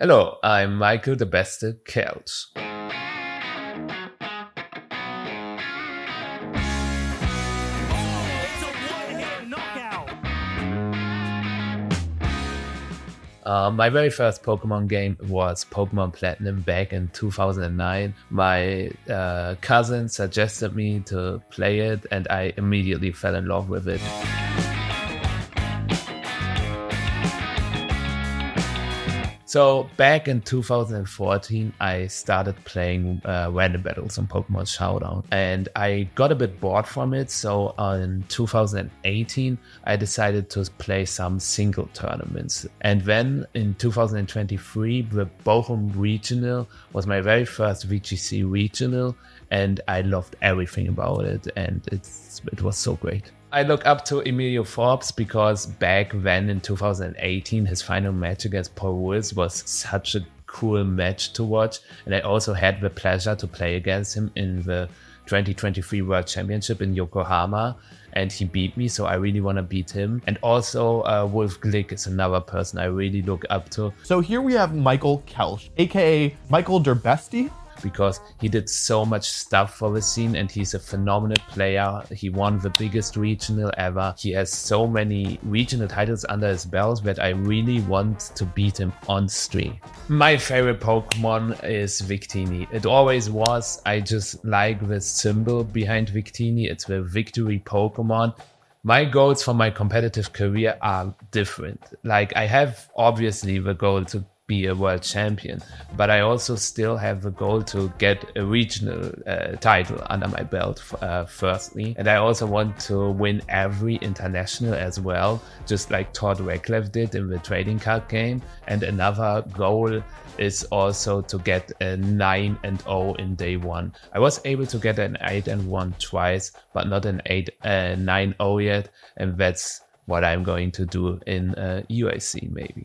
Hello, I'm Michael der Beste Kelsch. Uh, my very first Pokemon game was Pokemon Platinum back in 2009. My uh, cousin suggested me to play it, and I immediately fell in love with it. So back in 2014, I started playing uh, random battles on Pokemon Showdown, and I got a bit bored from it. So in 2018, I decided to play some single tournaments. And then in 2023, the Bochum Regional was my very first VGC Regional, and I loved everything about it, and it's it was so great. I look up to Emilio Forbes because back then in 2018, his final match against Paul Woods was such a cool match to watch. And I also had the pleasure to play against him in the 2023 World Championship in Yokohama. And he beat me, so I really want to beat him. And also, uh, Wolfe Glick is another person I really look up to. So here we have Michael Kelsch, aka Michael Derbesti because he did so much stuff for the scene and he's a phenomenal player. He won the biggest regional ever. He has so many regional titles under his belt that I really want to beat him on stream. My favorite Pokemon is Victini. It always was. I just like the symbol behind Victini. It's the victory Pokemon my goals for my competitive career are different. Like I have obviously the goal to be a world champion. But I also still have the goal to get a regional uh, title under my belt, uh, firstly. And I also want to win every international as well, just like Tord Reklev did in the trading card game. And another goal is also to get a 9 and 0 in day one. I was able to get an 8 and 1 twice, but not an 8 uh, 9 0 yet. And that's what I'm going to do in uh, UIC maybe.